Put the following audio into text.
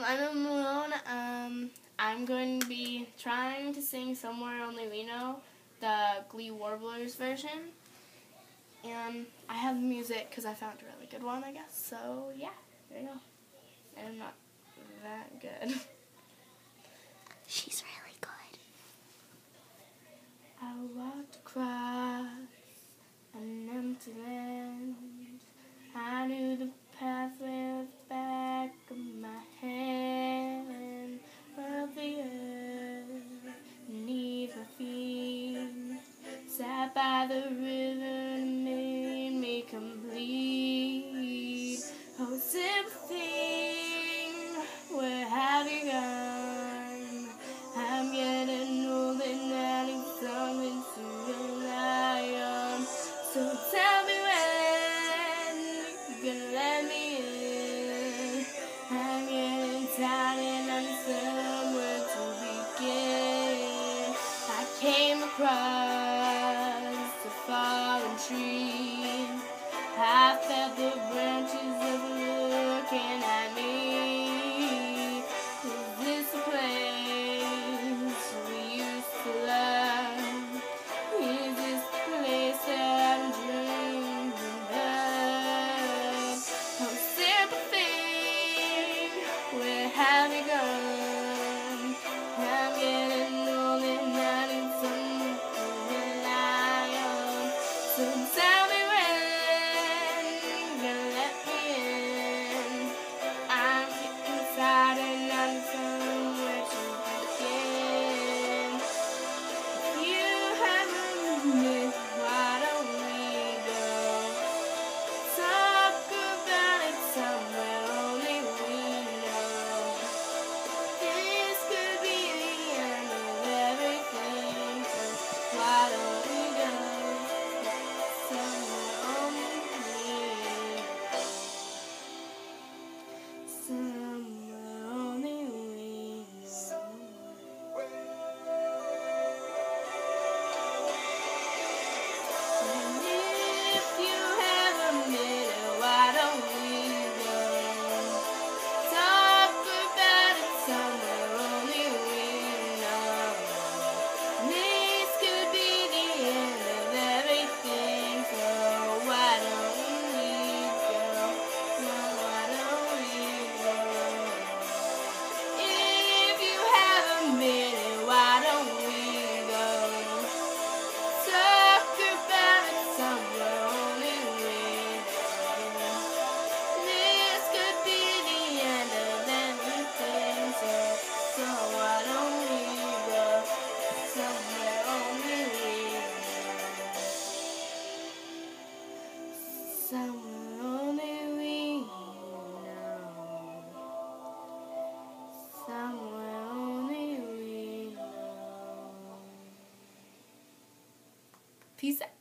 Um, I'm Malone. Um, I'm going to be trying to sing Somewhere Only We Know, the Glee Warblers version. And I have music because I found a really good one, I guess. So, yeah, there you go. I'm not that sat by the river and made me complete. Oh, something, where have you gone? I'm getting old and I need something to rely on. So tell me when you can let me in. I'm getting tired and I'm somewhere to begin. I came across dream, I felt the I don't Peace out.